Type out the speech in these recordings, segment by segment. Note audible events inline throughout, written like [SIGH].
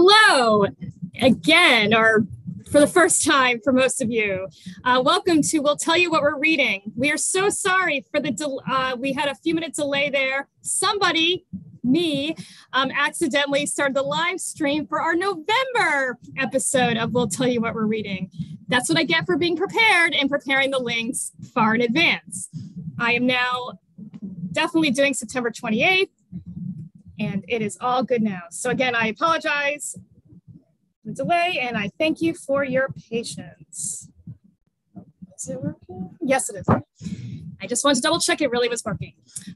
Hello again, or for the first time for most of you. Uh, welcome to We'll Tell You What We're Reading. We are so sorry for the, uh, we had a few minute delay there. Somebody, me, um, accidentally started the live stream for our November episode of We'll Tell You What We're Reading. That's what I get for being prepared and preparing the links far in advance. I am now definitely doing September 28th and it is all good now. So again, I apologize for the delay and I thank you for your patience. Is it working? Yes, it is. I just wanted to double check it really was working.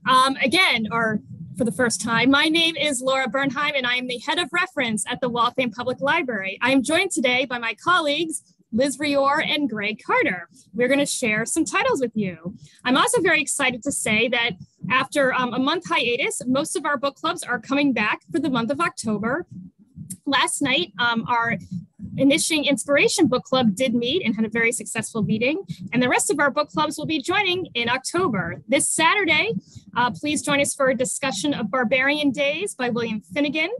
Um, again, or for the first time, my name is Laura Bernheim and I am the head of reference at the Waltham Public Library. I am joined today by my colleagues, Liz Rior and Greg Carter. We're going to share some titles with you. I'm also very excited to say that after um, a month hiatus, most of our book clubs are coming back for the month of October. Last night, um, our Initiating Inspiration Book Club did meet and had a very successful meeting. And the rest of our book clubs will be joining in October. This Saturday, uh, please join us for a discussion of Barbarian Days by William Finnegan.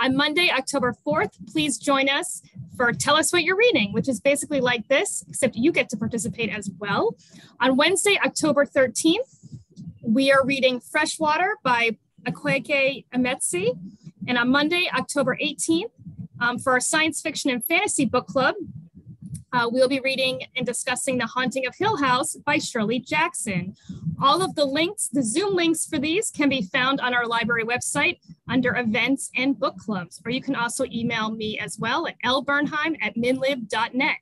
On Monday, October 4th, please join us for Tell Us What You're Reading, which is basically like this, except you get to participate as well. On Wednesday, October 13th, we are reading Freshwater by Akwaeke Emezi. And on Monday, October 18th, um, for our science fiction and fantasy book club, uh, we'll be reading and discussing The Haunting of Hill House by Shirley Jackson. All of the links, the Zoom links for these can be found on our library website under events and book clubs, or you can also email me as well at lbernheim at minlib.net.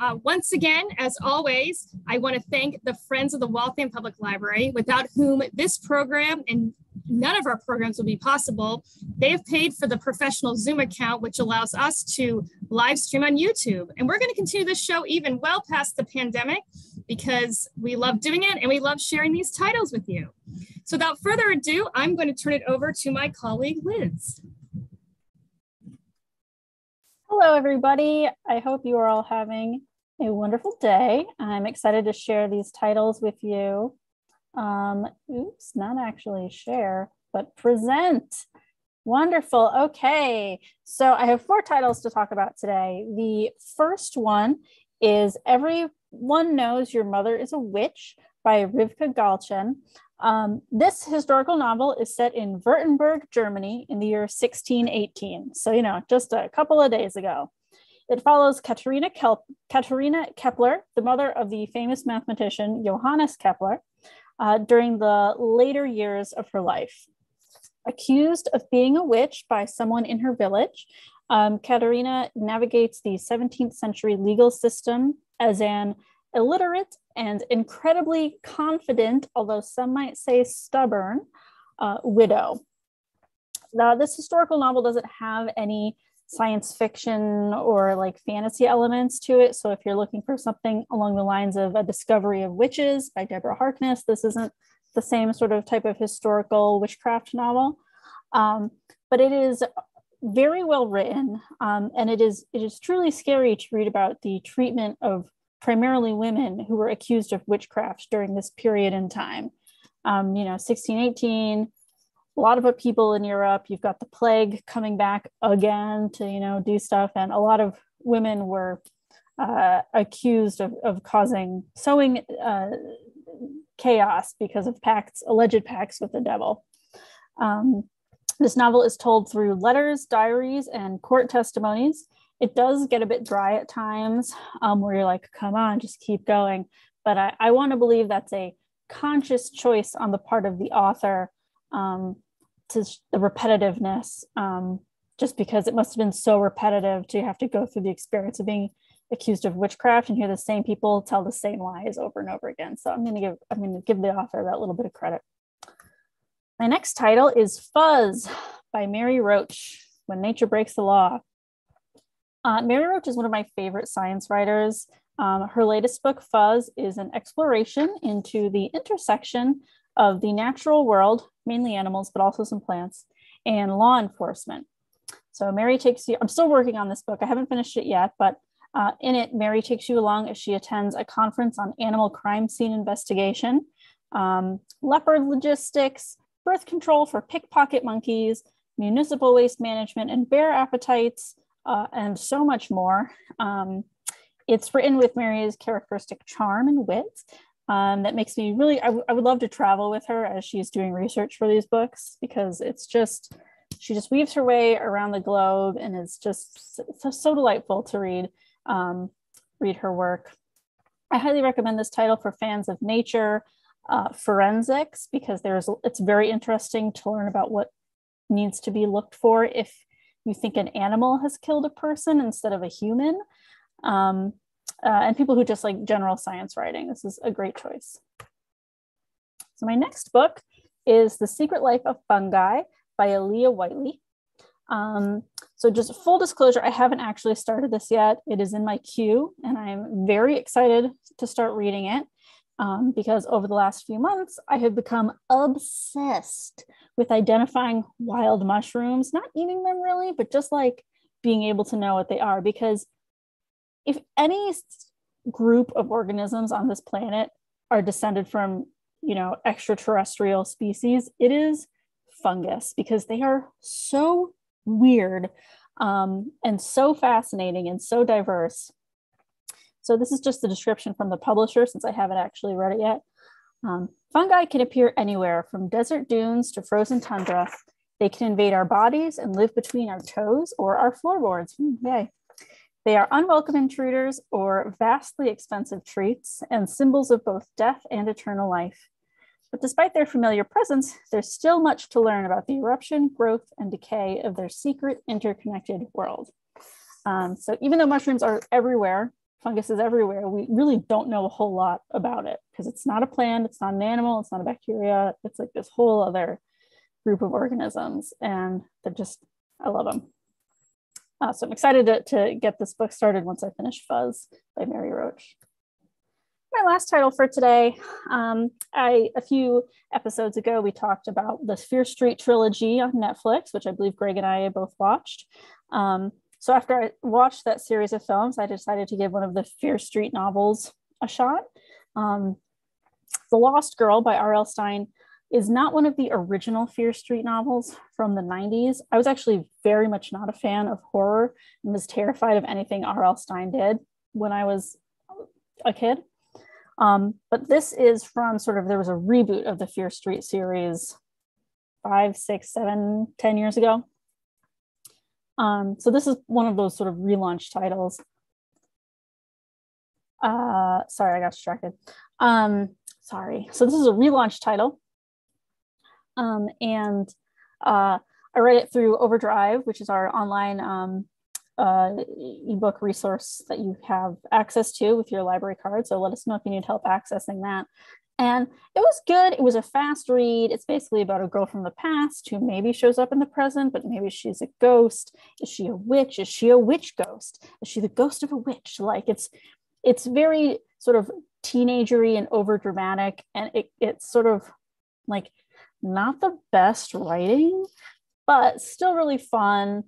Uh, once again, as always, I want to thank the Friends of the Waltham Public Library, without whom this program and none of our programs would be possible. They have paid for the professional Zoom account, which allows us to live stream on YouTube. And we're going to continue this show even well past the pandemic because we love doing it and we love sharing these titles with you. So without further ado, I'm going to turn it over to my colleague, Liz. Hello, everybody. I hope you are all having a wonderful day. I'm excited to share these titles with you. Um, oops, not actually share, but present. Wonderful. Okay. So I have four titles to talk about today. The first one is Everyone Knows Your Mother is a Witch by Rivka Galchen. Um, this historical novel is set in Württemberg, Germany in the year 1618. So, you know, just a couple of days ago. It follows Katharina, Kel- Katharina Kepler, the mother of the famous mathematician Johannes Kepler, uh, during the later years of her life. Accused of being a witch by someone in her village, um, Katerina navigates the 17th century legal system as an illiterate and incredibly confident, although some might say stubborn, uh, widow. Now, this historical novel doesn't have any science fiction or like fantasy elements to it. So if you're looking for something along the lines of A Discovery of Witches by Deborah Harkness, this isn't the same sort of type of historical witchcraft novel. Um, but it is very well written um, and it is it is truly scary to read about the treatment of primarily women who were accused of witchcraft during this period in time um, you know 1618 a lot of people in Europe. You've got the plague coming back again to you know do stuff, and a lot of women were uh, accused of, of causing sowing uh, chaos because of pacts, alleged pacts with the devil. Um, this novel is told through letters, diaries, and court testimonies. It does get a bit dry at times, um, where you're like, "Come on, just keep going." But I, I want to believe that's a conscious choice on the part of the author um, to the repetitiveness, um, just because it must have been so repetitive to have to go through the experience of being accused of witchcraft and hear the same people tell the same lies over and over again. So I'm going to give I'm going to give the author that little bit of credit. My next title is Fuzz by Mary Roach. When Nature Breaks the Law. Uh, Mary Roach is one of my favorite science writers. Um, her latest book, Fuzz, is an exploration into the intersection of the natural world, mainly animals, but also some plants, and law enforcement. So Mary takes you, I'm still working on this book. I haven't finished it yet, but uh, in it, Mary takes you along as she attends a conference on animal crime scene investigation, um, leopard logistics, birth control for pickpocket monkeys, municipal waste management and bear appetites, uh, and so much more. Um, it's written with Mary's characteristic charm and wit. Um, that makes me really, I, I would love to travel with her as she's doing research for these books because it's just, she just weaves her way around the globe and it's just so, so delightful to read, um, read her work. I highly recommend this title for fans of nature, uh, forensics, because there's, it's very interesting to learn about what needs to be looked for if you think an animal has killed a person instead of a human. Um, uh, and people who just like general science writing. This is a great choice. So my next book is The Secret Life of Fungi by Aliya Whiteley. Um, so just full disclosure, I haven't actually started this yet. It is in my queue and I'm very excited to start reading it um, because over the last few months, I have become obsessed with identifying wild mushrooms, not eating them really, but just like being able to know what they are. Because if any group of organisms on this planet are descended from, you know, extraterrestrial species, it is fungus because they are so weird um, and so fascinating and so diverse. So this is just the description from the publisher since I haven't actually read it yet. Um, fungi can appear anywhere from desert dunes to frozen tundra. They can invade our bodies and live between our toes or our floorboards. Mm, yay. They are unwelcome intruders or vastly expensive treats and symbols of both death and eternal life. But despite their familiar presence, there's still much to learn about the eruption, growth, and decay of their secret interconnected world. Um, so even though mushrooms are everywhere, fungus is everywhere, we really don't know a whole lot about it because it's not a plant, it's not an animal, it's not a bacteria. It's like this whole other group of organisms. And they're just, I love them. Uh, so I'm excited to, to get this book started once I finish Fuzz by Mary Roach. My last title for today, um, I a few episodes ago, we talked about the Fear Street trilogy on Netflix, which I believe Greg and I both watched. Um, so after I watched that series of films, I decided to give one of the Fear Street novels a shot. Um, the Lost Girl by R.L. Stine is not one of the original Fear Street novels from the 90s. I was actually very much not a fan of horror and was terrified of anything R.L. Stine did when I was a kid. Um, but this is from sort of, there was a reboot of the Fear Street series five, six, seven, ten years ago. Um, so this is one of those sort of relaunch titles. Uh, sorry, I got distracted. Um, sorry. So this is a relaunch title. Um, and uh, I read it through Overdrive, which is our online um, uh, ebook resource that you have access to with your library card. So let us know if you need help accessing that. And it was good. It was a fast read. It's basically about a girl from the past who maybe shows up in the present, but maybe she's a ghost. Is she a witch? Is she a witch ghost? Is she the ghost of a witch? Like it's it's very sort of teenagery and over dramatic, and it, it's sort of like not the best writing, but still really fun,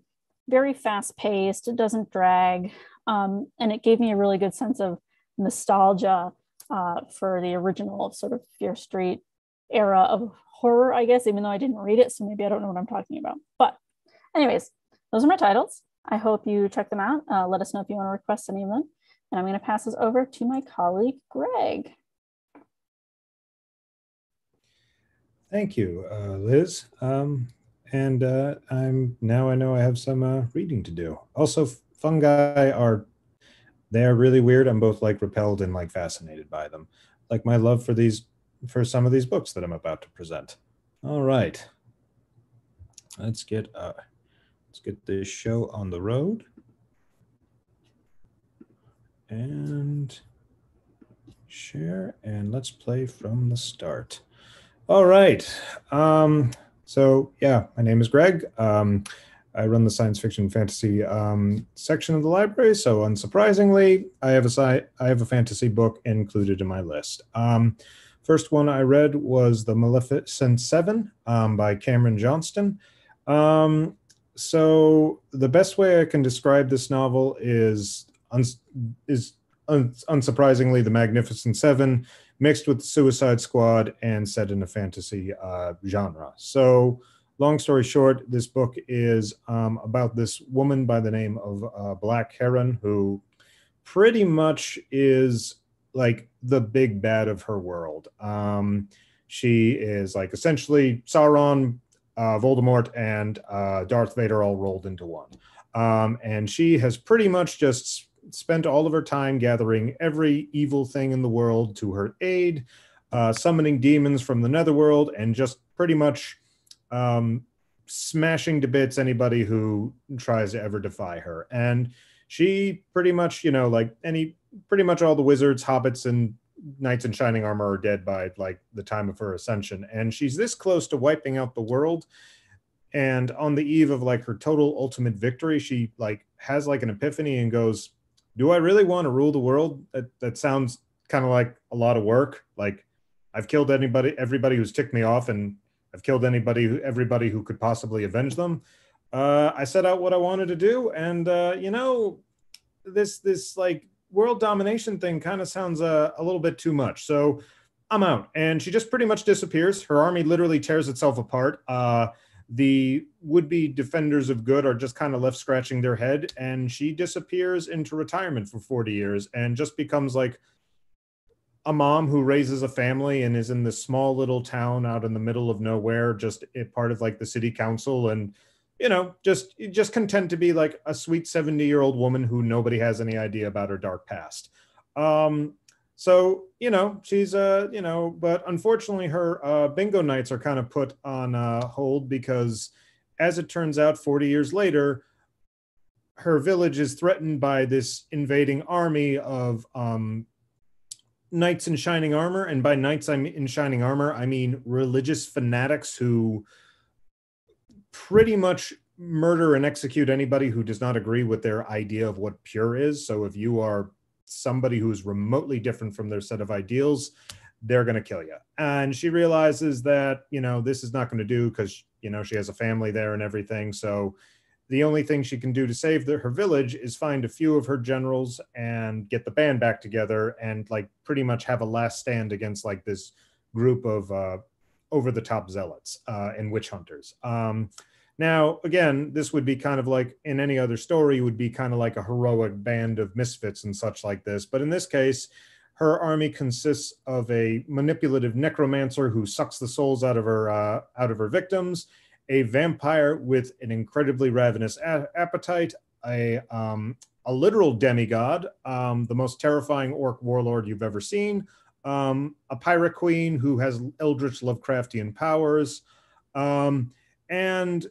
very fast paced. It doesn't drag, um, and it gave me a really good sense of nostalgia uh, for the original sort of Fear Street era of horror, I guess, even though I didn't read it. So maybe I don't know what I'm talking about. But, anyways, those are my titles. I hope you check them out. Uh, let us know if you want to request any of them. And I'm going to pass this over to my colleague, Greg. Thank you, uh, Liz. Um, and uh, I'm now I know I have some uh, reading to do. Also, fungi are they are really weird. I'm both like repelled and like fascinated by them. Like my love for these for some of these books that I'm about to present. All right. Let's get uh let's get this show on the road. And share and let's play from the start. All right. Um, so yeah, my name is Greg. Um, I run the science fiction fantasy um, section of the library, so unsurprisingly, I have a sci- I have a fantasy book included in my list. Um, first one I read was The Maleficent Seven um, by Cameron Johnston. Um, so the best way I can describe this novel is is un- unsurprisingly The Magnificent Seven mixed with Suicide Squad and set in a fantasy uh, genre. So long story short, this book is um, about this woman by the name of uh, Black Heron, who pretty much is like the big bad of her world. Um, she is like essentially Sauron, uh, Voldemort, and uh, Darth Vader all rolled into one. Um, and she has pretty much just spent all of her time gathering every evil thing in the world to her aid, uh, summoning demons from the netherworld, and just pretty much um, smashing to bits anybody who tries to ever defy her. And she pretty much, you know, like any, pretty much all the wizards, hobbits, and knights in shining armor are dead by like the time of her ascension. And she's this close to wiping out the world. And on the eve of like her total ultimate victory, she like has like an epiphany and goes, Do I really want to rule the world? That that sounds kind of like a lot of work. Like I've killed anybody, everybody who's ticked me off, and I've killed anybody, everybody who could possibly avenge them. Uh, I set out what I wanted to do, and uh, you know, this this like world domination thing kind of sounds uh, a little bit too much. So I'm out, and she just pretty much disappears. Her army literally tears itself apart. Uh, the would-be defenders of good are just kind of left scratching their head, and she disappears into retirement for 40 years and just becomes like a mom who raises a family and is in this small little town out in the middle of nowhere, just a part of like the city council and you know, just just content to be like a sweet 70 year old woman who nobody has any idea about her dark past. Um, so you know, she's uh, you know, but unfortunately, her uh, bingo nights are kind of put on uh, hold because, as it turns out, 40 years later, her village is threatened by this invading army of um, knights in shining armor, and by knights I'm in shining armor, I mean religious fanatics who pretty much murder and execute anybody who does not agree with their idea of what pure is. So if you are somebody who is remotely different from their set of ideals, they're going to kill you. And she realizes that, you know, this is not going to do because, you know, she has a family there and everything. So the only thing she can do to save the, her village is find a few of her generals and get the band back together and like pretty much have a last stand against like this group of uh, over the top zealots uh, and witch hunters. Um, now, again, this would be kind of like in any other story, would be kind of like a heroic band of misfits and such like this. But in this case, her army consists of a manipulative necromancer who sucks the souls out of her uh, out of her victims, a vampire with an incredibly ravenous a- appetite, a um, a literal demigod, um, the most terrifying orc warlord you've ever seen, um, a pirate queen who has eldritch Lovecraftian powers, um, and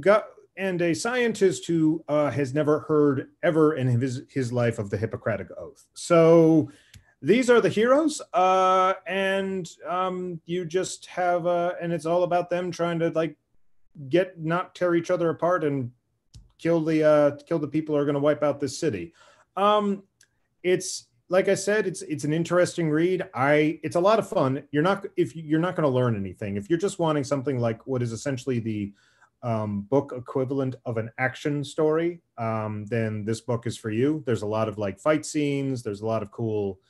got and a scientist who uh, has never heard ever in his his life of the Hippocratic Oath. So these are the heroes, uh, and um, you just have uh, and it's all about them trying to like get not tear each other apart and kill the uh, kill the people who are going to wipe out this city. Um, it's like I said, it's it's an interesting read. I it's a lot of fun. You're not if you're not going to learn anything. If you're just wanting something like what is essentially the um, book equivalent of an action story, um, then this book is for you. There's a lot of like fight scenes. There's a lot of cool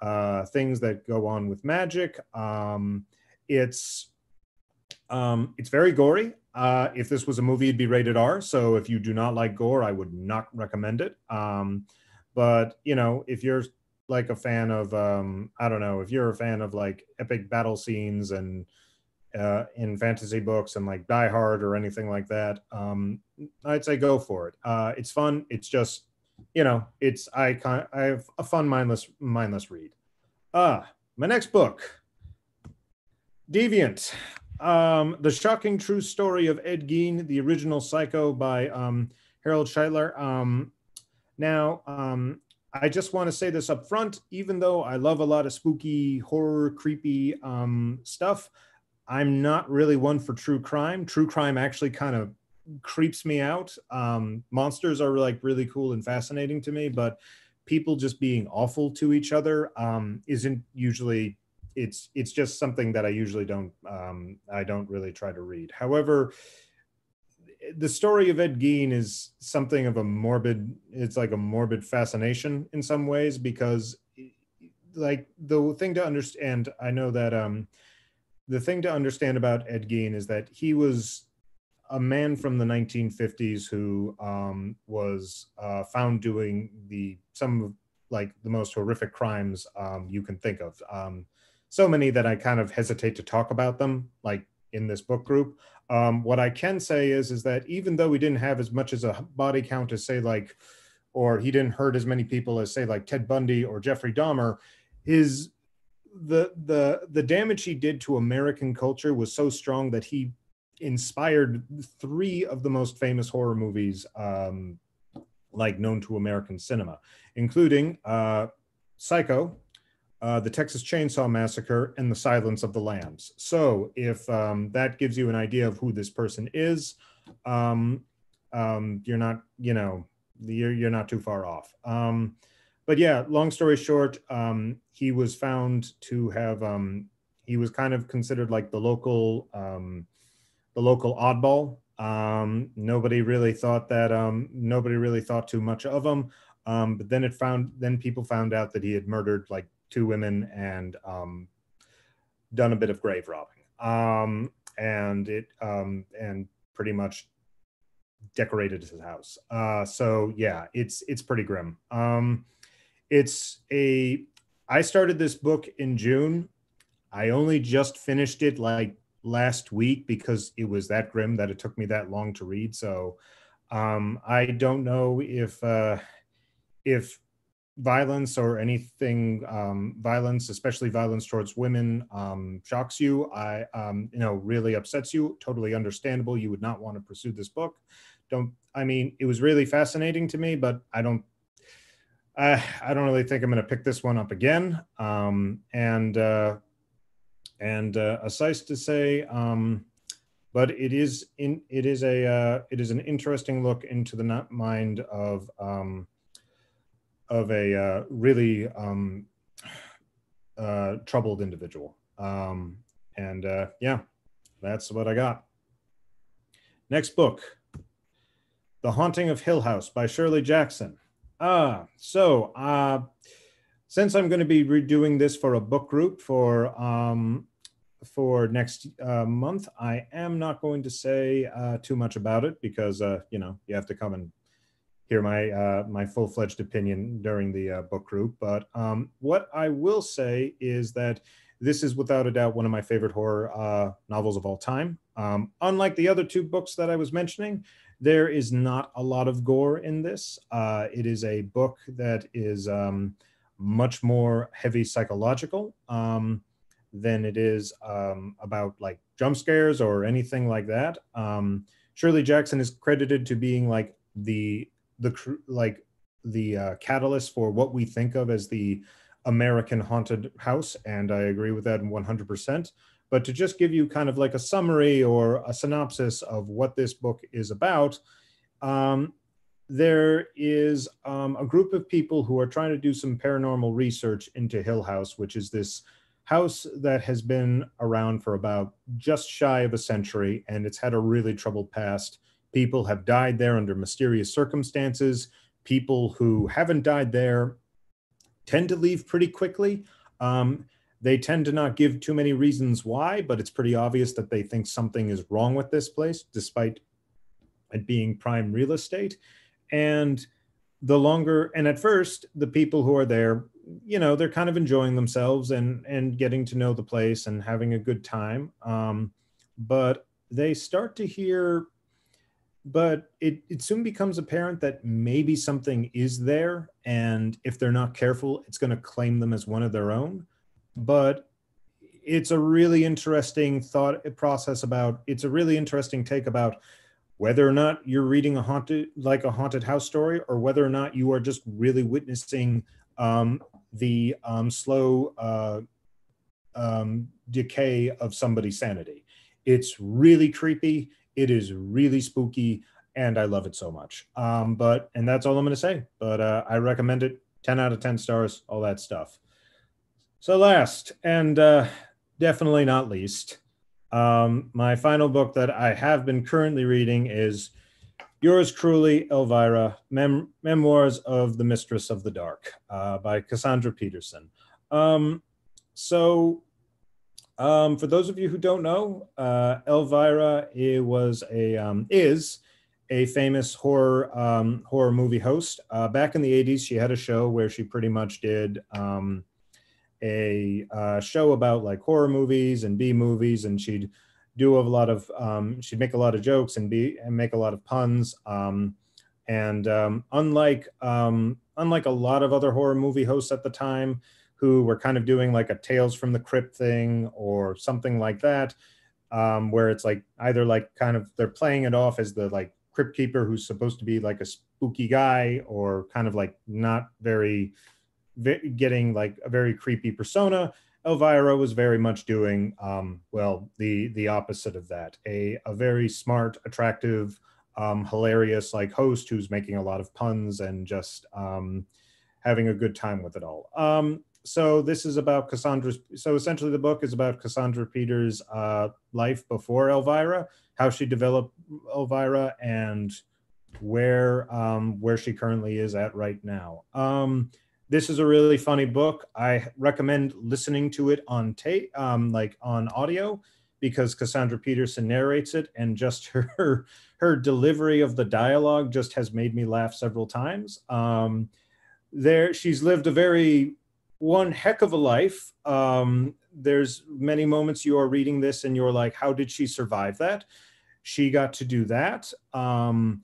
uh, things that go on with magic. Um, it's um, it's very gory. Uh, if this was a movie, it'd be rated R. So if you do not like gore, I would not recommend it. Um, but you know, if you're like a fan of um i don't know if you're a fan of like epic battle scenes and uh in fantasy books and like die hard or anything like that um i'd say go for it. Uh it's fun. It's just you know it's i i have a fun mindless mindless read. Ah uh, my next book. Deviant. Um the shocking true story of ed gein the original psycho by um harold schechter um now um I just want to say this up front, even though I love a lot of spooky, horror, creepy um, stuff, I'm not really one for true crime. True crime actually kind of creeps me out. Um, monsters are like really cool and fascinating to me, but people just being awful to each other um, isn't usually. It's it's just something that I usually don't um, I don't really try to read. However, the story of Ed Gein is something of a morbid. It's like a morbid fascination in some ways because, like, the thing to understand. I know that um, the thing to understand about Ed Gein is that he was a man from the 1950s who um, was uh, found doing the some of like the most horrific crimes um, you can think of. Um, so many that I kind of hesitate to talk about them, like in this book group. Um, what I can say is, is that even though we didn't have as much as a body count as say like, or he didn't hurt as many people as say like Ted Bundy or Jeffrey Dahmer, his the the the damage he did to American culture was so strong that he inspired three of the most famous horror movies um, like known to American cinema, including uh, Psycho, uh, the Texas Chainsaw Massacre, and The Silence of the Lambs. So, if um, that gives you an idea of who this person is, um, um, you're not, you know, you're, you're not too far off. Um, but yeah, long story short, um, he was found to have, um, he was kind of considered like the local, the local oddball um, nobody really thought that. Um, nobody really thought too much of him. Um, but then it found. Then people found out that he had murdered like two women and um, done a bit of grave robbing. Um, and it um, and pretty much decorated his house. Uh, so yeah, it's it's pretty grim. Um, it's a. I started this book in June. I only just finished it like last week because it was that grim that it took me that long to read. So um, I don't know if uh, if violence or anything um, violence, especially violence towards women, um, shocks you. I um, you know really upsets you. Totally understandable. You would not want to pursue this book. Don't. I mean, it was really fascinating to me, but I don't. I, I don't really think I'm going to pick this one up again. Um, and uh, and uh, a size to say, um, but it is in it is a uh, it is an interesting look into the mind of um, of a uh, really um, uh, troubled individual. Um, and uh, yeah, that's what I got. Next book, The Haunting of Hill House by Shirley Jackson. Ah, so uh, since I'm going to be redoing this for a book group for um, for next uh, month, I am not going to say uh, too much about it because uh, you know you have to come and hear my uh, my full fledged opinion during the uh, book group. But um, what I will say is that this is without a doubt one of my favorite horror uh, novels of all time. Um, unlike the other two books that I was mentioning, there is not a lot of gore in this. it is a book that is um, much more heavy psychological um, than it is um, about like jump scares or anything like that. Um, Shirley Jackson is credited to being like the the like the uh, catalyst for what we think of as the American haunted house, and I agree with that 100%. But to just give you kind of like a summary or a synopsis of what this book is about, um, there is um, a group of people who are trying to do some paranormal research into Hill House, which is this house that has been around for about just shy of a century and it's had a really troubled past. People have died there under mysterious circumstances. People who haven't died there tend to leave pretty quickly. Um, they tend to not give too many reasons why, but it's pretty obvious that they think something is wrong with this place, despite it being prime real estate. And the longer, and at first, the people who are there you know they're kind of enjoying themselves and and getting to know the place and having a good time. Um, but they start to hear but it, it soon becomes apparent that maybe something is there. And if they're not careful it's going to claim them as one of their own but it's a really interesting thought process about it's a really interesting take about whether or not you're reading a haunted like a haunted house story or whether or not you are just really witnessing um, the um, slow uh, um, decay of somebody's sanity. It's really creepy. It is really spooky, and I love it so much. Um, but and that's all I'm going to say. But uh, I recommend it. Ten out of ten stars. All that stuff. So last and uh, definitely not least, um, my final book that I have been currently reading is Yours truly, Elvira, Mem- Memoirs of the Mistress of the Dark uh, by Cassandra Peterson. Um, so, Um, for those of you who don't know, uh, Elvira was a um, is a famous horror um, horror movie host. Uh, back in the '80s, she had a show where she pretty much did um, a uh, show about like horror movies and B movies, and she'd do a lot of um, she'd make a lot of jokes and be and make a lot of puns. Um, and um, unlike um, unlike a lot of other horror movie hosts at the time, who were kind of doing like a Tales from the Crypt thing or something like that, um, where it's like either like kind of they're playing it off as the like crypt keeper who's supposed to be like a spooky guy or kind of like not very getting like a very creepy persona elvira was very much doing um, well the the opposite of that a, a very smart attractive um, hilarious like host who's making a lot of puns and just um, having a good time with it all um, so this is about Cassandra's. So essentially, the book is about Cassandra Peters' uh, life before Elvira, how she developed Elvira, and where um, where she currently is at right now. This is a really funny book. I recommend listening to it on tape, um, like on audio, because Cassandra Peterson narrates it, and just [LAUGHS] her her delivery of the dialogue just has made me laugh several times. Um, there, she's lived a very one heck of a life. Um, there's many moments you are reading this and you're like, how did she survive that? She got to do that. Um,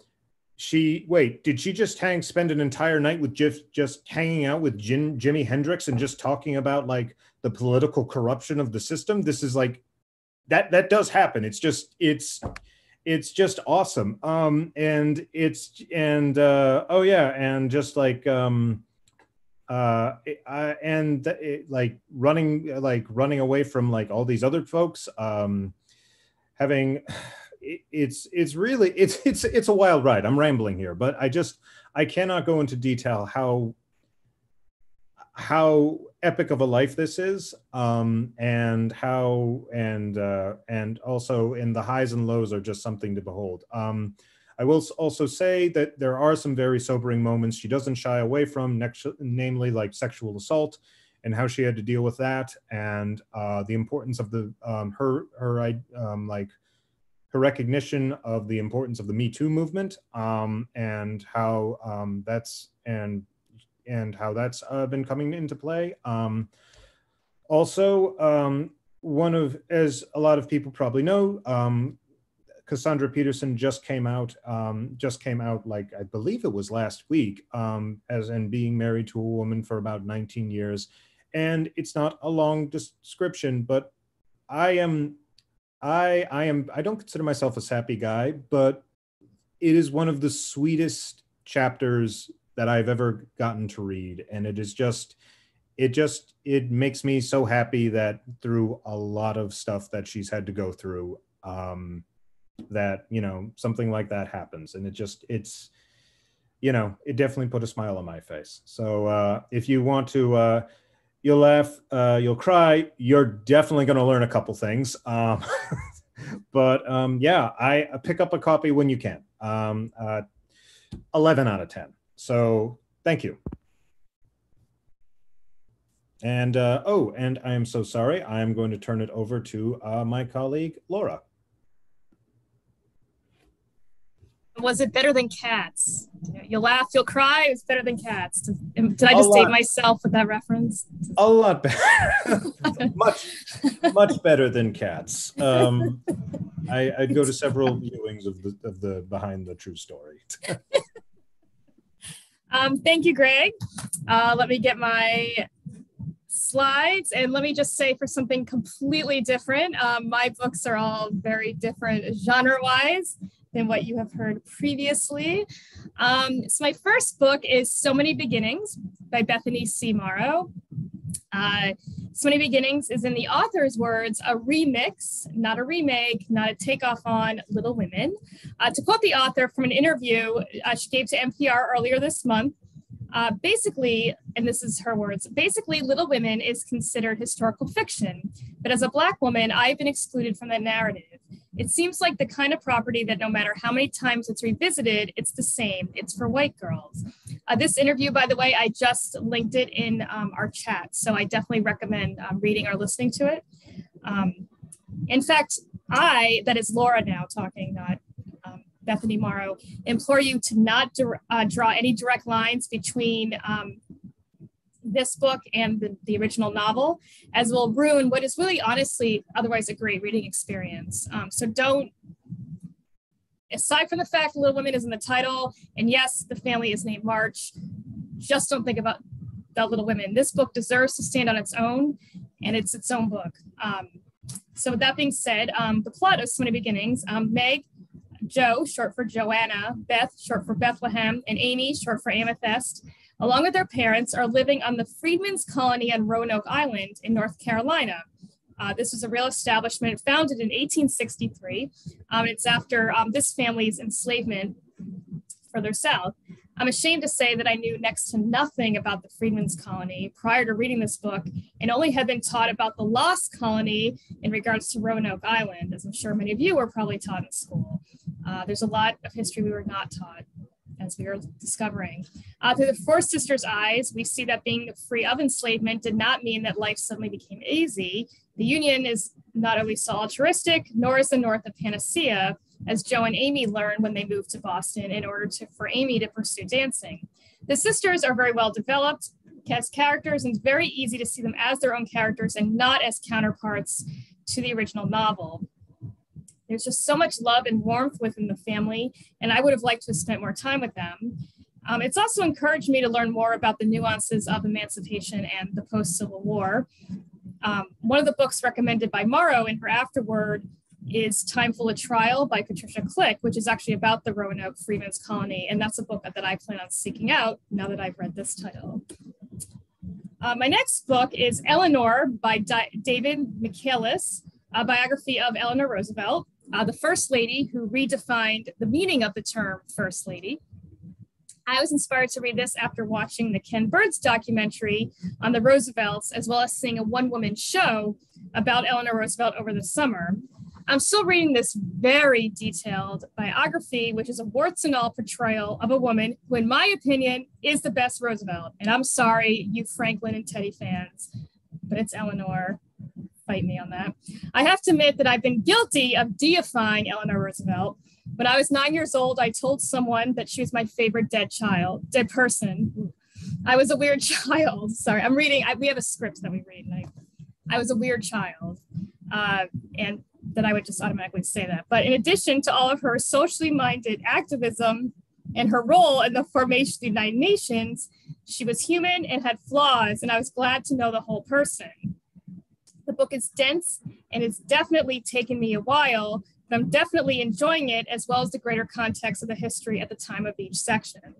she wait, did she just hang spend an entire night with just just hanging out with Jim, Jimi Hendrix and just talking about like the political corruption of the system? This is like that that does happen. It's just it's it's just awesome. Um, and it's and uh, oh yeah, and just like um, uh, uh, and it, like running like running away from like all these other folks um, having it, it's it's really it's it's it's a wild ride. I'm rambling here but i just i cannot go into detail how how epic of a life this is um, and how and uh, and also in the highs and lows are just something to behold. Um, I will also say that there are some very sobering moments she doesn't shy away from, next, namely like sexual assault and how she had to deal with that, and uh, the importance of the um, her her um, like her recognition of the importance of the Me Too movement, um, and how um, that's and and how that's uh, been coming into play. Um, also, um, one of as a lot of people probably know, Cassandra Peterson just came out, um, just came out like I believe it was last week, um, as in being married to a woman for about 19 years, and it's not a long description, but I am, I I am I don't consider myself a sappy guy, but it is one of the sweetest chapters that I've ever gotten to read, and it is just it just it makes me so happy that through a lot of stuff that she's had to go through um that you know something like that happens. And it just it's you know it definitely put a smile on my face. So uh, if you want to uh, you'll laugh uh, you'll cry. You're definitely going to learn a couple things um, [LAUGHS] but um, yeah i pick up a copy when you can um, uh, 11 out of 10 so thank you. And uh, oh and i am so sorry. I am going to turn it over to uh, my colleague laura was it better than cats? You'll laugh, you'll cry. It's better than cats. Did I just date myself with that reference? A lot better. [LAUGHS] much, much better than cats. Um, I, would go to several viewings of the of the behind the true story. [LAUGHS] um, thank you, Greg. Uh, let me get my slides and let me just say for something completely different. Um, my books are all very different genre wise than what you have heard previously. Um, so my first book is So Many Beginnings by Bethany C. Morrow. Uh, so Many Beginnings is in the author's words, a remix, not a remake, not a takeoff on Little Women. Uh, to quote the author from an interview uh, she gave to NPR earlier this month, uh, basically, and this is her words, basically, Little Women is considered historical fiction. But as a Black woman, I've been excluded from that narrative. It seems like the kind of property that no matter how many times it's revisited, it's the same. It's for white girls. Uh, this interview, by the way, I just linked it in um, our chat. So I definitely recommend um, reading or listening to it. Um, in fact, I, that is Laura now talking, not um, Bethany Morrow, implore you to not uh, draw any direct lines between um, this book and the, the original novel, as will ruin what is really honestly otherwise a great reading experience. Um, so don't, aside from the fact Little Women is in the title, and yes, the family is named March, just don't think about the Little Women. This book deserves to stand on its own, and it's its own book. Um, so with that being said, um, the plot of So Many Beginnings, um, Meg, Joe, short for Joanna, Beth, short for Bethlehem, and Amy, short for Amethyst, along with their parents, are living on the Freedmen's Colony on Roanoke Island in North Carolina. Uh, this was a real establishment founded in 1863. Um, it's after um, this family's enslavement further south. I'm ashamed to say that I knew next to nothing about the Freedmen's Colony prior to reading this book and only had been taught about the Lost Colony in regards to Roanoke Island, as I'm sure many of you were probably taught in school. Uh, there's a lot of history we were not taught as we are discovering. Uh, through the four sisters' eyes, we see that being free of enslavement did not mean that life suddenly became easy. The Union is not always so altruistic, nor is the North a panacea, as Joe and Amy learn when they move to Boston in order to, for Amy to pursue dancing. The sisters are very well developed as characters and it's very easy to see them as their own characters and not as counterparts to the original novel. There's just so much love and warmth within the family, and I would have liked to have spent more time with them. Um, it's also encouraged me to learn more about the nuances of emancipation and the post Civil War. Um, one of the books recommended by Morrow in her afterword is Time Full of Trial by Patricia Click, which is actually about the Roanoke Freedmen's Colony. And that's a book that I plan on seeking out now that I've read this title. Uh, my next book is Eleanor by Di David Michaelis, a biography of Eleanor Roosevelt uh, the First Lady who redefined the meaning of the term First Lady. I was inspired to read this after watching the Ken Burns documentary on the Roosevelts, as well as seeing a one woman show about Eleanor Roosevelt over the summer. I'm still reading this very detailed biography, which is a warts and all portrayal of a woman who, in my opinion, is the best Roosevelt. And I'm sorry, you Franklin and Teddy fans, but it's Eleanor fight me on that. I have to admit that I've been guilty of deifying Eleanor Roosevelt. When I was nine years old, I told someone that she was my favorite dead child, dead person. I was a weird [LAUGHS] child. Sorry, I'm reading. I, we have a script that we read, and I, I was a weird child, uh, and that I would just automatically say that. But in addition to all of her socially minded activism and her role in the formation of the United Nations, she was human and had flaws, and I was glad to know the whole person. The book is dense and it's definitely taken me a while, but I'm definitely enjoying it as well as the greater context of the history at the time of each section.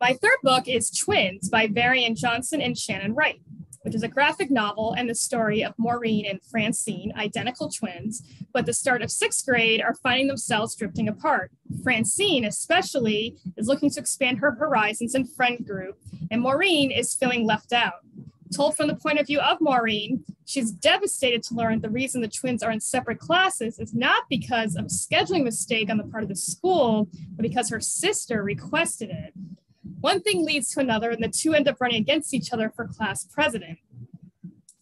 My third book is Twins by Varian Johnson and Shannon Wright, which is a graphic novel and the story of Maureen and Francine, identical twins, but the start of sixth grade are finding themselves drifting apart. Francine, especially, is looking to expand her horizons and friend group, and Maureen is feeling left out. Told from the point of view of Maureen, she's devastated to learn the reason the twins are in separate classes is not because of a scheduling mistake on the part of the school, but because her sister requested it. One thing leads to another, and the two end up running against each other for class president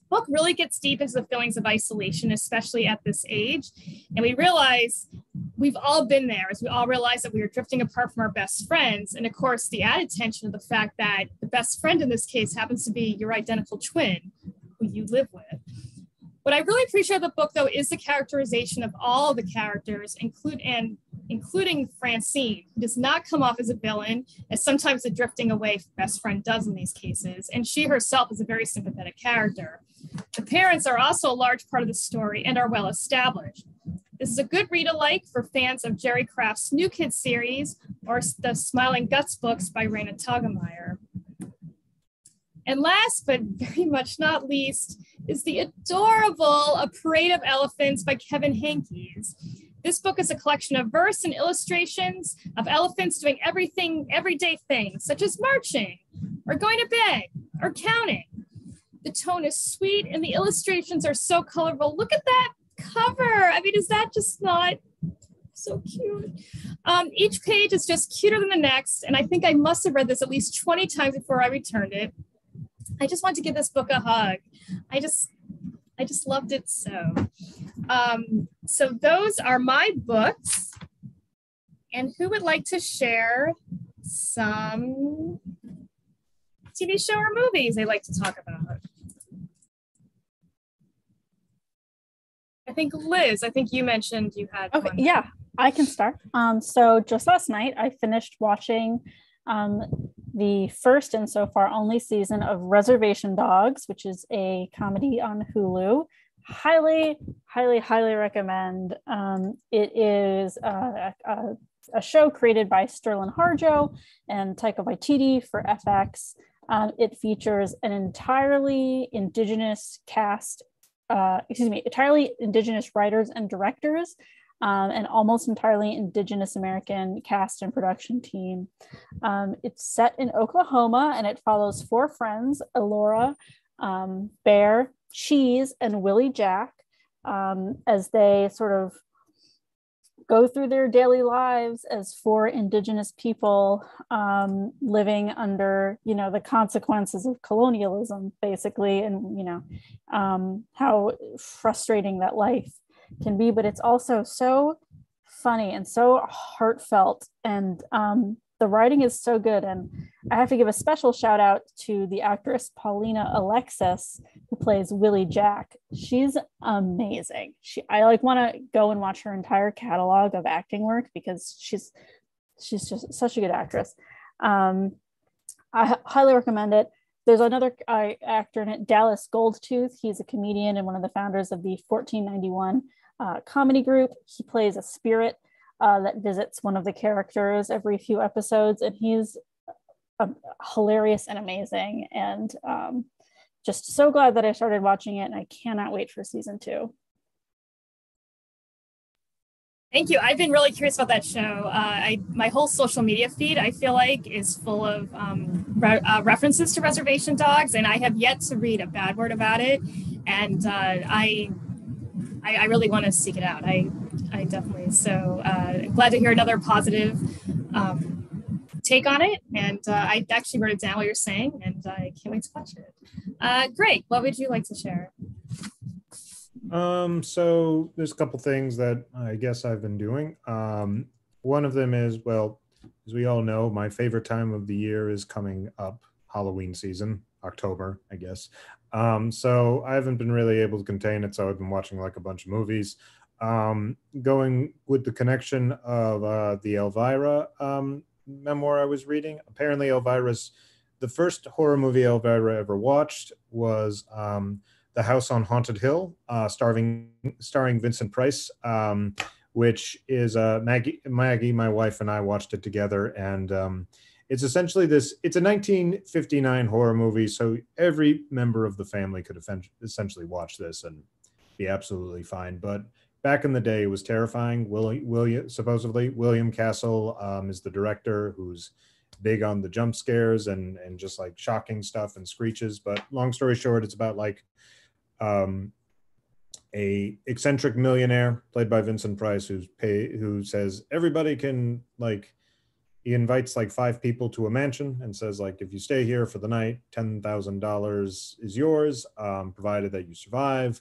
book really gets deep into the feelings of isolation, especially at this age. And we realize we've all been there as we all realize that we are drifting apart from our best friends. And of course, the added tension of the fact that the best friend in this case happens to be your identical twin who you live with. What I really appreciate about the book, though, is the characterization of all the characters, include and including Francine, who does not come off as a villain, as sometimes the drifting away best friend does in these cases. And she herself is a very sympathetic character. The parents are also a large part of the story and are well established. This is a good read alike for fans of Jerry Craft's New Kids series or the Smiling Guts books by Raina Telgemeier. And last but very much not least is the adorable A Parade of Elephants by Kevin Henkes. This book is a collection of verse and illustrations of elephants doing everything, everyday things, such as marching, or going to bed, or counting. The tone is sweet and the illustrations are so colorful. Look at that cover. I mean, is that just not so cute? Um, each page is just cuter than the next. And I think I must have read this at least 20 times before I returned it. I just want to give this book a hug. I just, I just loved it so. Um, so those are my books. And who would like to share some TV show or movies they like to talk about? I think Liz, I think you mentioned you had. Okay, one. yeah, I can start. Um, so just last night, I finished watching um, the first and so far only season of Reservation Dogs, which is a comedy on Hulu. Highly, highly, highly recommend. Um, it is a, a, a, show created by Sterlin Harjo and Taika Waititi for FX. Um, it features an entirely indigenous cast uh, excuse me, entirely indigenous writers and directors, um, and almost entirely indigenous American cast and production team. Um, it's set in Oklahoma and it follows four friends, Elora, um, Bear, Cheese, and Willie Jack, um, as they sort of go through their daily lives as four indigenous people um, living under you know the consequences of colonialism basically and you know um, how frustrating that life can be. But it's also so funny and so heartfelt and um, the writing is so good. And i have to give a special shout out to the actress paulina alexis who plays willie jack. She's amazing. She i like want to go and watch her entire catalog of acting work because she's she's just such a good actress. Um, i highly recommend it. There's another uh, actor in it dallas goldtooth. He's a comedian and one of the founders of the 1491 uh, comedy group. He plays a spirit uh, that visits one of the characters every few episodes, and he's um, hilarious and amazing. And um, just so glad that I started watching it, and I cannot wait for season two. Thank you. I've been really curious about that show. Uh, I my whole social media feed I feel like is full of um, re- uh, references to Reservation Dogs, and I have yet to read a bad word about it. And uh, I, I, I really want to seek it out. I I definitely. So uh, glad to hear another positive um, take on it. And uh, I actually wrote it down what you're saying, and I can't wait to watch it. Uh, great. What would you like to share? Um, so there's a couple things that I guess I've been doing. Um, one of them is, well, as we all know, my favorite time of the year is coming up, Halloween season, October, I guess. Um, so I haven't been really able to contain it. So I've been watching like a bunch of movies um, going with the connection of uh, the Elvira um, memoir I was reading. Apparently, Elvira's the first horror movie Elvira ever watched was um, The House on Haunted Hill, uh, starring starring Vincent Price, um, which is uh, Maggie, Maggie, my wife, and I watched it together, and um, it's essentially this. It's a 1959 horror movie, so every member of the family could essentially watch this and be absolutely fine. But back in the day it was terrifying. William, William supposedly William Castle um, is the director who's big on the jump scares and and just like shocking stuff and screeches. But long story short, it's about like um, a eccentric millionaire played by Vincent Price who's pay who says everybody can like he invites like five people to a mansion and says like if you stay here for the night ten thousand dollars is yours um, provided that you survive.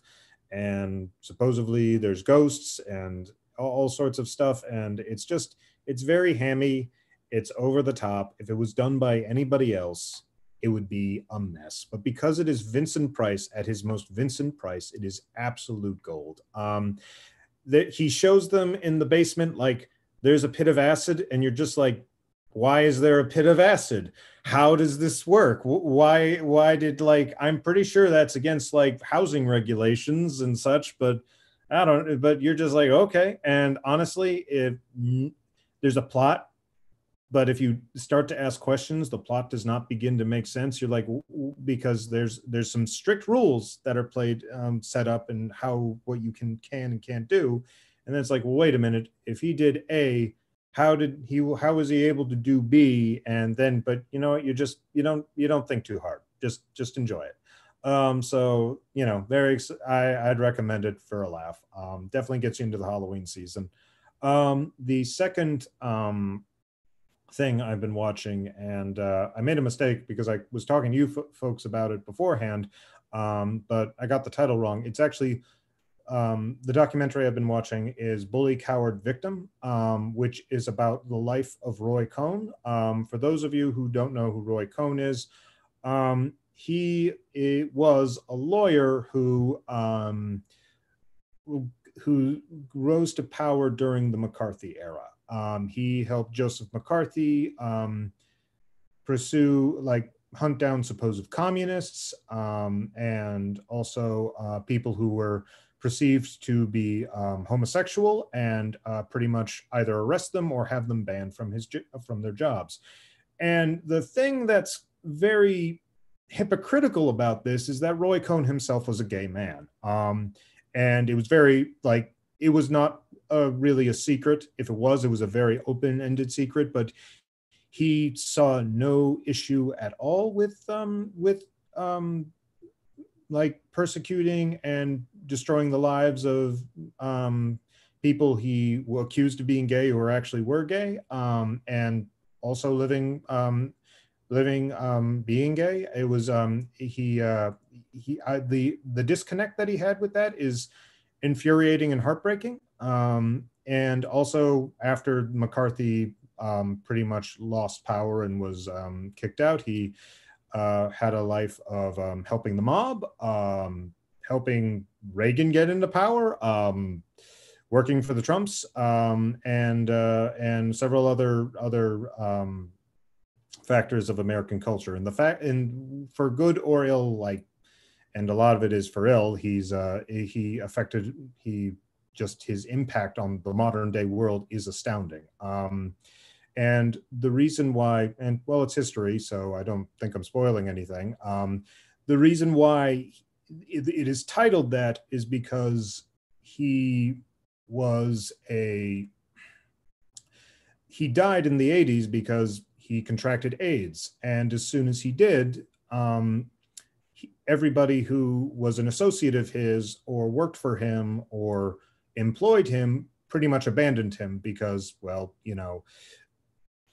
And supposedly there's ghosts and all, sorts of stuff. And it's just it's very hammy. It's over the top. If it was done by anybody else it would be a mess. But because it is vincent price at his most vincent price it is absolute gold. Um that he shows them in the basement like there's a pit of acid and you're just like why is there a pit of acid? How does this work? Why why did like i'm pretty sure that's against like housing regulations and such but i don't but you're just like okay. And honestly if there's a plot but if you start to ask questions the plot does not begin to make sense. You're like because there's there's some strict rules that are played um, set up and how what you can can and can't do and then it's like well wait a minute. If he did a how did he how was he able to do b? And then but you know you just you don't you don't think too hard. Just just enjoy it. Um so you know very i i'd recommend it for a laugh. Um definitely gets you into the halloween season. Um the second um thing i've been watching and uh, i made a mistake because i was talking to you f- folks about it beforehand Um, but I got the title wrong. It's actually um, the documentary I've been watching is Bully Coward Victim, um, which is about the life of Roy Cohn. Um, for those of you who don't know who Roy Cohn is, um, he was a lawyer who um, who rose to power during the McCarthy era. Um, he helped Joseph McCarthy pursue like hunt down supposed communists and also uh, people who were perceived to be um, homosexual and uh, pretty much either arrest them or have them banned from his from their jobs. And the thing that's very hypocritical about this is that Roy Cohn himself was a gay man, um, and it was very like it was not a, really a secret. If it was, it was a very open-ended secret. But he saw no issue at all with um, with um, like persecuting and destroying the lives of um, people he accused of being gay or actually were gay, um, and also living um, living um, being gay. It was um, he uh, he I, the the disconnect that he had with that is infuriating and heartbreaking. And also after McCarthy pretty much lost power and was kicked out, he uh, had a life of um, helping the mob, um, helping Reagan get into power, um, working for the Trumps, um, and uh, and several other other um, factors of American culture. And the fact, and for good or ill, like, and a lot of it is for ill. He's uh, he affected he just his impact on the modern day world is astounding. Um, and the reason why, and well, it's history, so I don't think I'm spoiling anything. Um, the reason why it, it is titled that is because he was a he died in the 80s because he contracted AIDS, and as soon as he did, um, he, everybody who was an associate of his or worked for him or employed him pretty much abandoned him because, well, you know,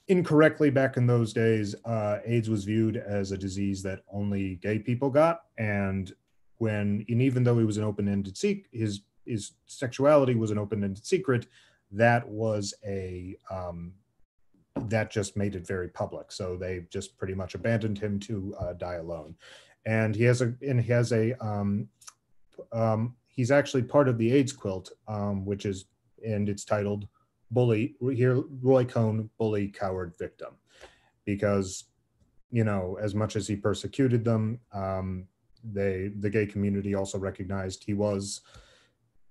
incorrectly back in those days, uh, AIDS was viewed as a disease that only gay people got. And when, and even though he was an open-ended seek, his his sexuality was an open-ended secret, that was a um, that just made it very public. So they just pretty much abandoned him to uh, die alone. And he has a and he has a um, um, he's actually part of the AIDS quilt, um, which is and it's titled bully here roy cohn bully coward victim. Because you know as much as he persecuted them um, they the gay community also recognized he was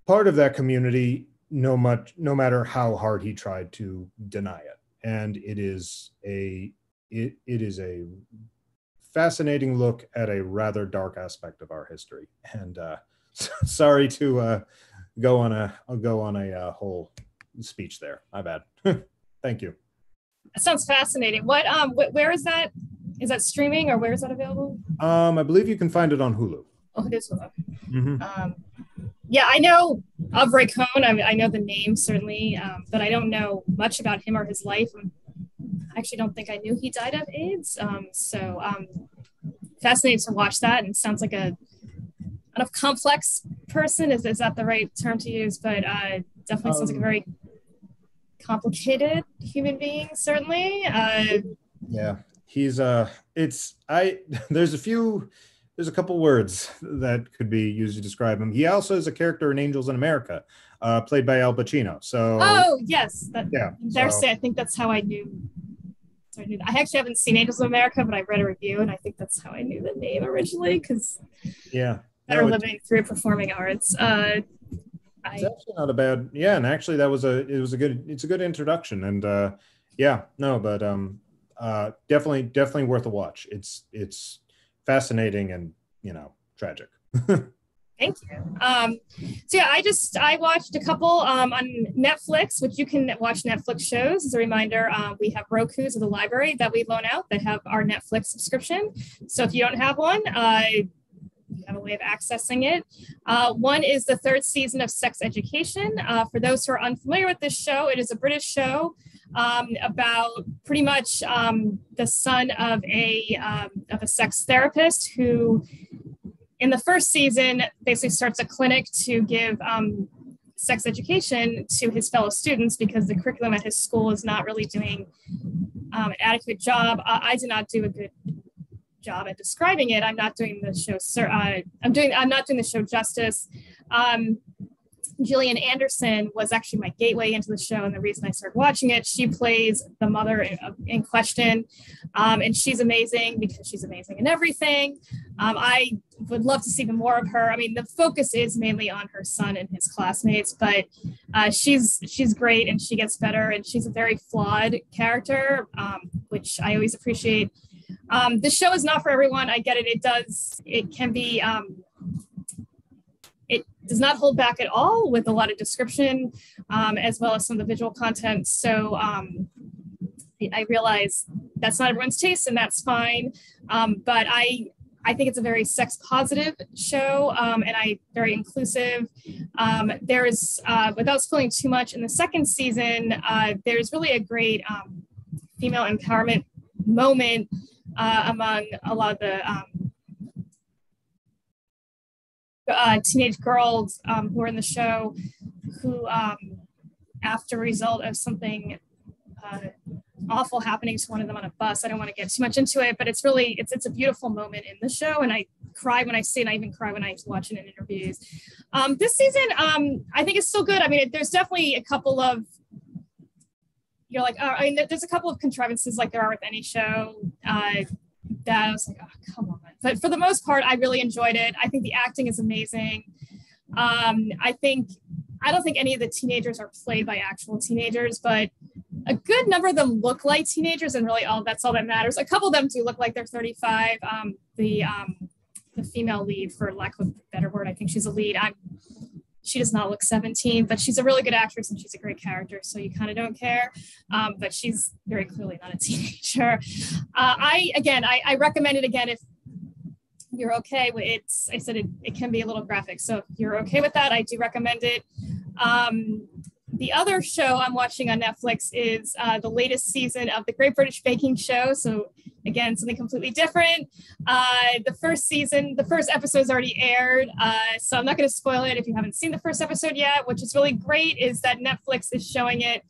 part of that community no much no matter how hard he tried to deny it. And it is a it, it is a fascinating look at a rather dark aspect of our history. And uh [LAUGHS] sorry to uh go on a i'll go on a uh, whole speech there. My bad. [LAUGHS] Thank you. That sounds fascinating. What um wh- where is that? Is that streaming or where is that available? Um, I believe you can find it on Hulu. Oh, it is Hulu. Mm-hmm. Um, yeah, I know of Ray Cohn. I, I know the name certainly, um, but I don't know much about him or his life. I actually don't think I knew he died of AIDS. Um, so um, fascinating to watch that, and sounds like a kind of complex person. Is is that the right term to use? But uh, definitely sounds like a um, very complicated human being, certainly. Uh, yeah, he's uh, it's I. [LAUGHS] There's a few. There's a couple words that could be used to describe him. He also is a character in Angels in America, uh, played by Al Pacino. So. Oh yes, that, yeah. So. I think that's how I knew. I knew. I actually haven't seen Angels of America, but I read a review, and I think that's how I knew the name originally. Because. Yeah. Better no, living through performing arts. Uh, it's I, actually not a bad yeah and actually that was a it was a good it's a good introduction and uh yeah no but um uh definitely definitely worth a watch it's it's fascinating and you know tragic [LAUGHS] Thank you. Um, so yeah, I just I watched a couple um, on Netflix, which you can watch Netflix shows. As a reminder, uh, we have Roku's at the library that we loan out that have our Netflix subscription. So if you don't have one, uh, have a way of accessing it. Uh, one is the third season of Sex Education. Uh, for those who are unfamiliar with this show, it is a British show um, about pretty much um, the son of a um, of a sex therapist who in the first season, basically starts a clinic to give um, sex education to his fellow students because the curriculum at his school is not really doing um, an adequate job. Uh, I did not do a good job at describing it. I'm not doing the show, sir. Uh, I'm doing. I'm not doing the show justice. Um, Gillian Anderson was actually my gateway into the show and the reason I started watching it. She plays the mother in, in question, um, and she's amazing because she's amazing in everything. Um, I would love to see more of her. I mean, the focus is mainly on her son and his classmates, but uh, she's she's great and she gets better and she's a very flawed character, um, which I always appreciate. Um, the show is not for everyone. I get it. It does. It can be um, does not hold back at all with a lot of description um, as well as some of the visual content. So um, I realize that's not everyone's taste and that's fine. Um, but I, I think it's a very sex positive show um, and I very inclusive. Um, there's, uh, without spoiling too much, in the second season, uh, there's really a great um, female empowerment moment uh, among a lot of the uh, teenage girls um, who are in the show who, um, after result of something uh, awful happening to one of them on a bus, I don't want to get too much into it, but it's really it's it's a beautiful moment in the show, and I cry when I see it. I even cry when I watch it in interviews. Um, this season, um, I think it's still good. I mean, there's definitely a couple of you're like, oh, I mean, there's a couple of contrivances like there are with any show. Uh, that I was like, oh, come on. But for the most part, I really enjoyed it. I think the acting is amazing. Um, I think, I don't think any of the teenagers are played by actual teenagers, but a good number of them look like teenagers, and really all that's all that matters. A couple of them do look like they're 35. Um, the um, the female lead, for lack of a better word, I think she's a lead. I'm she does not look 17, but she's a really good actress and she's a great character. So you kind of don't care. Um, but she's very clearly not a [LAUGHS] teenager. Uh, I, again, I, I recommend it again if you're okay with it's, I said it, it can be a little graphic. So if you're okay with that, I do recommend it. Um, the other show I'm watching on Netflix is uh, the latest season of the Great British Baking Show. So again, something completely different. Uh, the first season, the first episode is already aired, uh, so I'm not going to spoil it if you haven't seen the first episode yet. Which is really great is that Netflix is showing it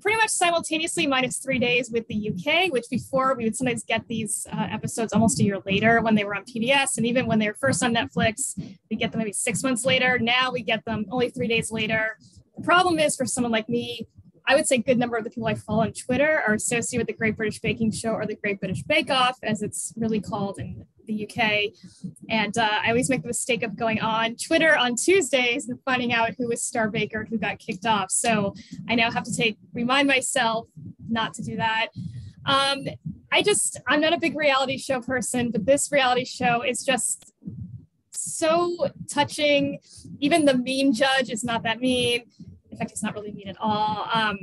pretty much simultaneously minus three days with the UK, which before we would sometimes get these uh, episodes almost a year later when they were on PBS. And even when they were first on Netflix, we get them maybe six months later. Now we get them only three days later. The problem is for someone like me, I would say a good number of the people I follow on Twitter are associated with the Great British Baking Show or the Great British Bake Off, as it's really called in the UK. And uh, I always make the mistake of going on Twitter on Tuesdays and finding out who was Star Baker who got kicked off. So I now have to take remind myself not to do that. Um, I just I'm not a big reality show person, but this reality show is just so touching. Even the mean judge is not that mean fact, it's not really mean at all. Um,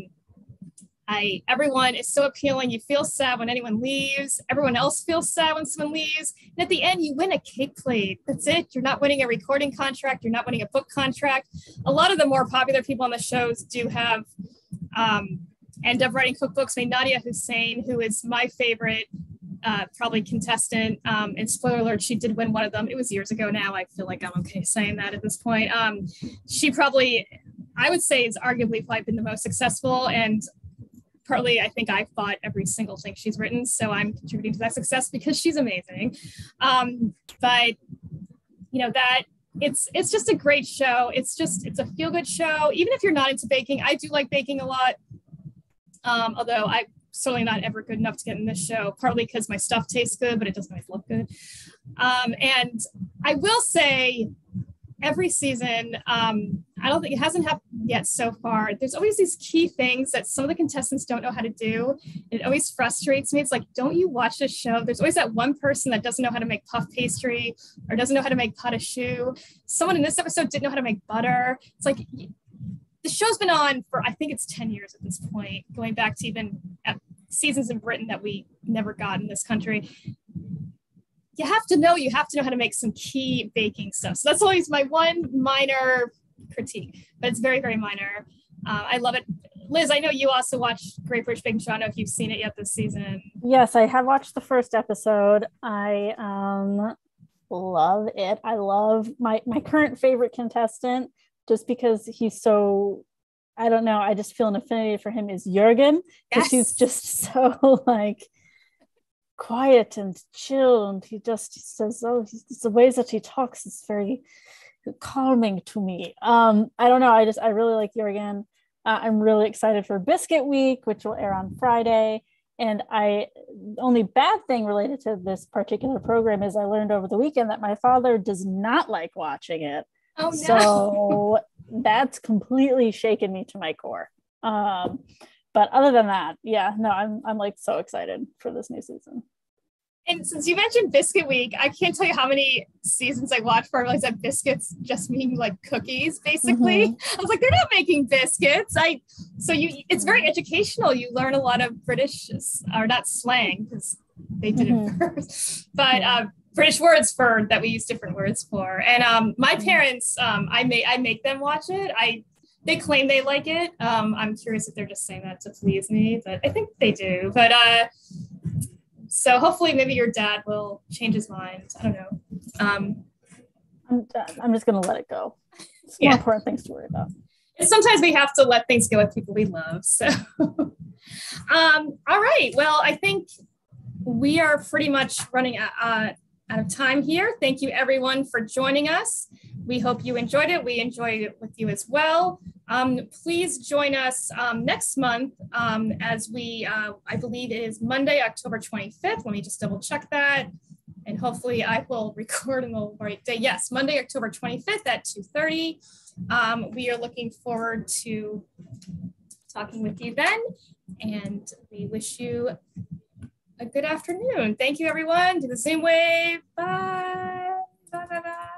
I everyone is so appealing. You feel sad when anyone leaves. Everyone else feels sad when someone leaves. And at the end, you win a cake plate. That's it. You're not winning a recording contract. You're not winning a book contract. A lot of the more popular people on the shows do have um, end up writing cookbooks. I mean, Nadiya Hussain, who is my favorite, uh, probably contestant. Um, and spoiler alert, she did win one of them. It was years ago now. I feel like I'm okay saying that at this point. Um, she probably I would say is arguably probably been the most successful. And partly I think I've bought every single thing she's written. So I'm contributing to that success because she's amazing. Um, but you know, that it's it's just a great show. It's just it's a feel-good show. Even if you're not into baking, I do like baking a lot. Um, although I'm certainly not ever good enough to get in this show, partly because my stuff tastes good, but it doesn't always look good. Um, and I will say every season, um, I don't think it hasn't happened yet so far. There's always these key things that some of the contestants don't know how to do. It always frustrates me. It's like, don't you watch this show? There's always that one person that doesn't know how to make puff pastry or doesn't know how to make pâte à choux. Someone in this episode didn't know how to make butter. It's like the show's been on for I think it's 10 years at this point, going back to even seasons in Britain that we never got in this country you have to know you have to know how to make some key baking stuff. So that's always my one minor critique, but it's very very minor. Uh, I love it. Liz, I know you also watched Great British Baking Show. I don't know if you've seen it yet this season. Yes, I have watched the first episode. I um love it. I love my my current favorite contestant just because he's so I don't know, I just feel an affinity for him is Jurgen because yes. he's just [LAUGHS] so like quiet and chill and he just he says oh the ways that he talks is very calming to me um i don't know i just i really like Jurgen uh, i'm really excited for biscuit week which will air on friday and I, only bad thing related to this particular program is I learned over the weekend that my father does not like watching it. Oh, no. So that's completely shaken me to my core. Um, but other than that, yeah, no, I'm, I'm like so excited for this new season. And since you mentioned Biscuit Week, I can't tell you how many seasons I watched where I realized that biscuits just mean like cookies, basically. Mm-hmm. I was like, they're not making biscuits. I so you it's very educational. You learn a lot of British or not slang because they did mm-hmm. it first, but uh, British words for that we use different words for. And um, my mm-hmm. parents, um, I make I make them watch it. I they claim they like it. Um, I'm curious if they're just saying that to please me, but I think they do. But uh, so hopefully maybe your dad will change his mind. I don't know. Um, I'm done. I'm just gonna let it go. It's yeah. more important things to worry about. And sometimes we have to let things go with people we love. So, [LAUGHS] um, all right. Well, I think we are pretty much running out, uh, out of time here. Thank you, everyone, for joining us. We hope you enjoyed it. We enjoyed it with you as well. Um, please join us um, next month um, as we, uh, I believe it is Monday, October 25th. Let me just double check that. And hopefully I will [LAUGHS] record on the right day. Yes, Monday, October 25th at 2.30. Um, we are looking forward to talking with you then. And we wish you a good afternoon. Thank you, everyone. Do the same way. Bye. Bye, bye, bye.